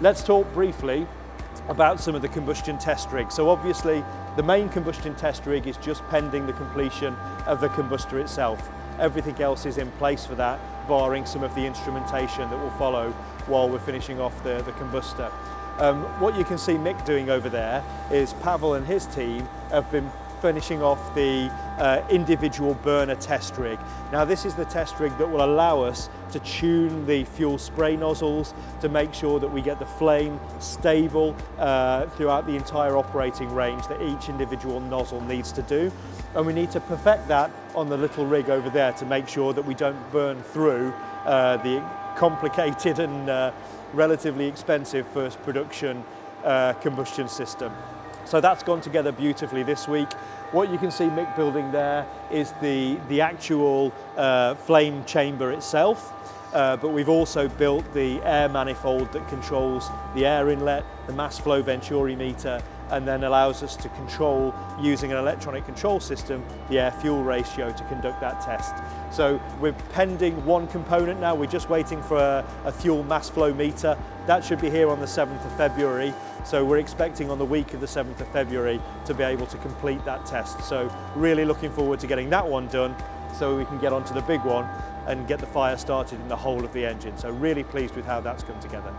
let's talk briefly about some of the combustion test rigs. So obviously the main combustion test rig is just pending the completion of the combustor itself. Everything else is in place for that, barring some of the instrumentation that will follow while we're finishing off the, the combustor. Um, what you can see Mick doing over there is Pavel and his team have been finishing off the uh, individual burner test rig. Now this is the test rig that will allow us to tune the fuel spray nozzles to make sure that we get the flame stable uh, throughout the entire operating range that each individual nozzle needs to do. And we need to perfect that on the little rig over there to make sure that we don't burn through uh, the complicated and uh, relatively expensive first production uh, combustion system. So that's gone together beautifully this week. What you can see Mick building there is the, the actual uh, flame chamber itself. Uh, but we've also built the air manifold that controls the air inlet, the mass flow venturi meter, and then allows us to control, using an electronic control system, the air-fuel ratio to conduct that test. So we're pending one component now, we're just waiting for a, a fuel mass flow meter. That should be here on the 7th of February. So we're expecting on the week of the 7th of February to be able to complete that test. So really looking forward to getting that one done so we can get on to the big one and get the fire started in the whole of the engine. So really pleased with how that's come together.